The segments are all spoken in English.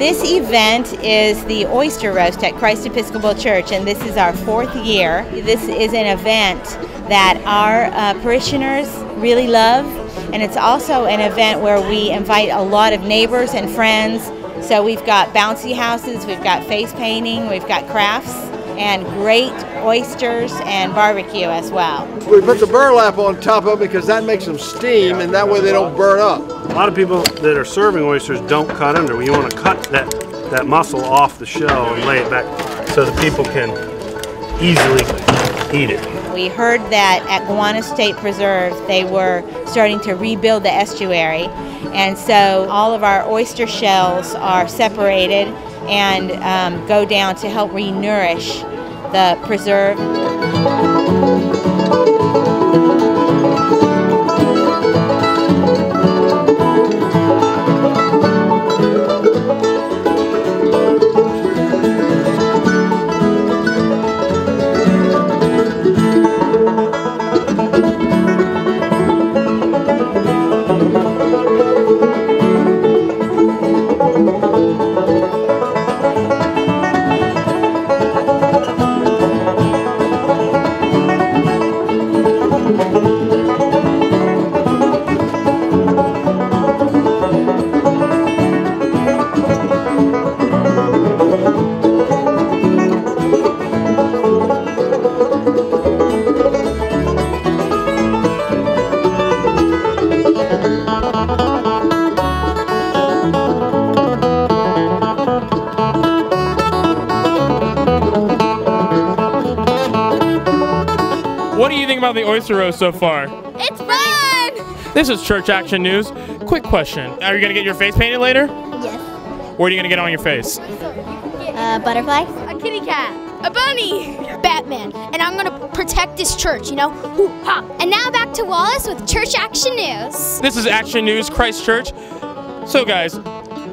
event is the Oyster Roast at Christ Episcopal Church, and this is our fourth year. This is an event that our uh, parishioners really love, and it's also an event where we invite a lot of neighbors and friends. So we've got bouncy houses, we've got face painting, we've got crafts, and great oysters and barbecue as well. We put the burlap on top of it because that makes them steam and that way they don't burn up. A lot of people that are serving oysters don't cut under. You want to cut that, that muscle off the shell and lay it back so that people can easily eat it. We heard that at Guana State Preserve they were starting to rebuild the estuary, and so all of our oyster shells are separated and um, go down to help re-nourish the preserve. What do you think about the oyster roast so far? It's fun! This is Church Action News. Quick question. Are you going to get your face painted later? Yes. What are you going to get on your face? A butterfly? A kitty cat. A bunny. Batman. And I'm gonna protect this church, you know? Hoo-ha. And now back to Wallace with Church Action News. This is Action News Christchurch. So, guys,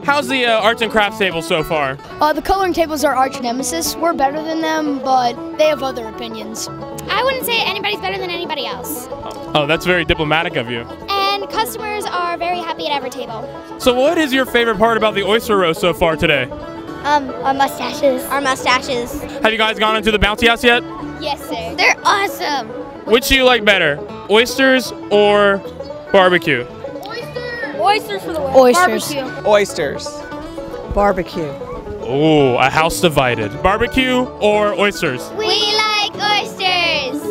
how's the uh, arts and crafts table so far? Uh, the coloring tables are arch nemesis. We're better than them, but they have other opinions. I wouldn't say anybody's better than anybody else. Oh, that's very diplomatic of you. And customers are very happy at every table. So, what is your favorite part about the oyster roast so far today? Um, our mustaches. Our mustaches. Have you guys gone into the bouncy house yet? Yes, sir. They're awesome. Which do you like better, oysters or barbecue? Oysters for the win. Oysters. Oysters. Barbecue. Oh, a house divided. Barbecue or oysters? We like oysters.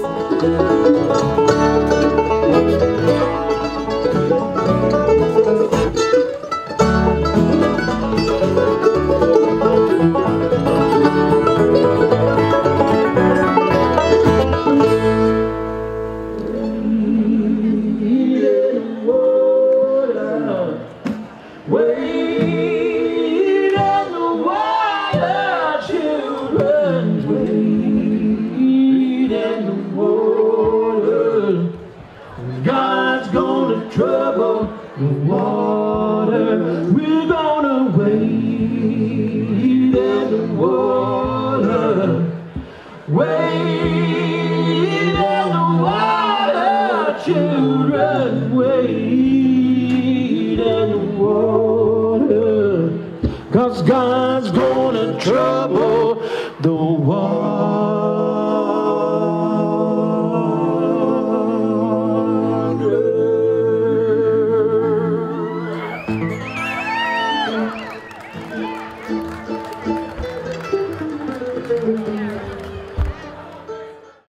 God's gonna trouble the water. We're gonna wade in the water. Wade in the water, children. Wade in the water. Cause God's gonna trouble